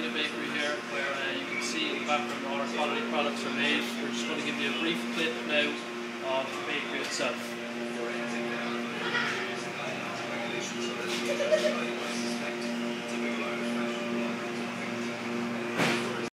Cucina Bakery here, where uh, you can see in the background all our quality products are made. We're just going to give you a brief clip now of the bakery itself.